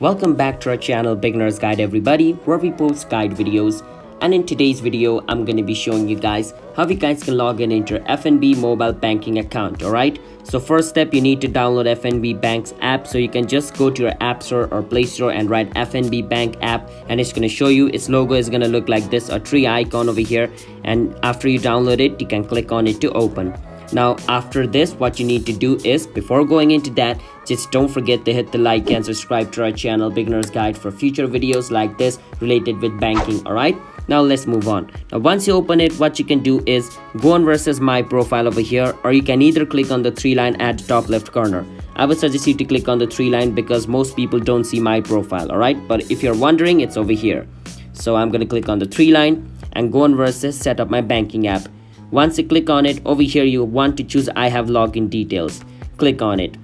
Welcome back to our channel Beginner's Guide everybody where we post guide videos. And in today's video I'm going to be showing you guys how you guys can log in into your FNB mobile banking account alright so first step you need to download FNB Bank's app. So you can just go to your app store or play store and write FNB Bank app and it's going to show you its logo is going to look like this a tree icon over here. And after you download it you can click on it to open now after this what you need to do is before going into that just don't forget to hit the like and subscribe to our channel beginners guide for future videos like this related with banking alright? Now let's move on. Now once you open it what you can do is go on versus my profile over here or you can either click on the three line at the top left corner. I would suggest you to click on the three line because most people don't see my profile alright? But if you're wondering it's over here. So i'm gonna click on the three line and go on versus set up my banking app once you click on it, over here you want to choose I have login details. Click on it.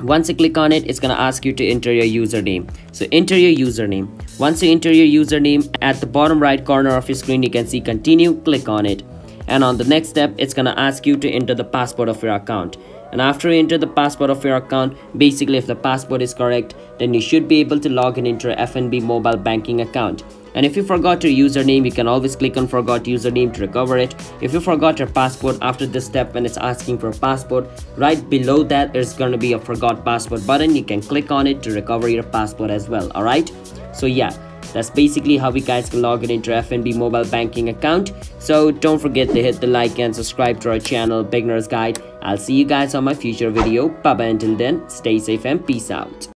Once you click on it, it's going to ask you to enter your username. So enter your username. Once you enter your username, at the bottom right corner of your screen, you can see continue. Click on it. And on the next step, it's going to ask you to enter the password of your account. And after you enter the password of your account, basically if the password is correct, then you should be able to log in into your FNB mobile banking account. And if you forgot your username, you can always click on forgot username to recover it. If you forgot your password after this step when it's asking for a right below that there's gonna be a forgot password button. You can click on it to recover your password as well, alright? So yeah, that's basically how we guys can log in into FNB mobile banking account. So don't forget to hit the like and subscribe to our channel Beginner's Guide. I'll see you guys on my future video. Bye bye until then, stay safe and peace out.